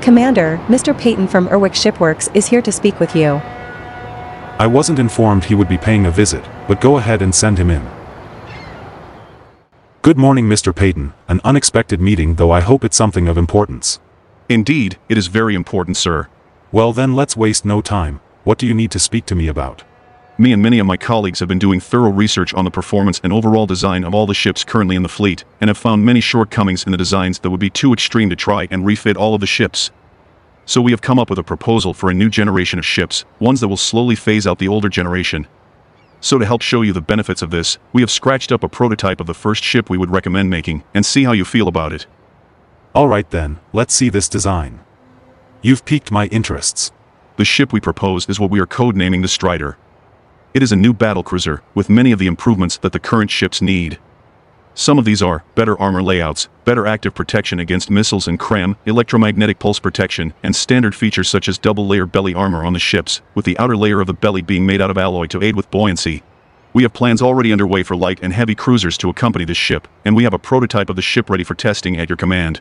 Commander, Mr. Peyton from Erwick Shipworks is here to speak with you. I wasn't informed he would be paying a visit, but go ahead and send him in. Good morning Mr. Peyton, an unexpected meeting though I hope it's something of importance. Indeed, it is very important, sir. Well then let's waste no time, what do you need to speak to me about? Me and many of my colleagues have been doing thorough research on the performance and overall design of all the ships currently in the fleet, and have found many shortcomings in the designs that would be too extreme to try and refit all of the ships. So we have come up with a proposal for a new generation of ships, ones that will slowly phase out the older generation. So to help show you the benefits of this, we have scratched up a prototype of the first ship we would recommend making, and see how you feel about it. Alright then, let's see this design. You've piqued my interests. The ship we propose is what we are codenaming the Strider. It is a new battlecruiser, with many of the improvements that the current ships need. Some of these are better armor layouts, better active protection against missiles and cram, electromagnetic pulse protection, and standard features such as double-layer belly armor on the ships, with the outer layer of the belly being made out of alloy to aid with buoyancy. We have plans already underway for light and heavy cruisers to accompany this ship, and we have a prototype of the ship ready for testing at your command.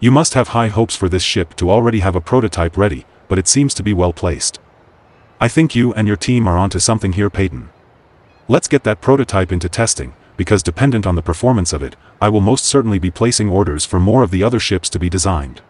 You must have high hopes for this ship to already have a prototype ready, but it seems to be well placed. I think you and your team are onto something here Peyton. Let's get that prototype into testing, because dependent on the performance of it, I will most certainly be placing orders for more of the other ships to be designed.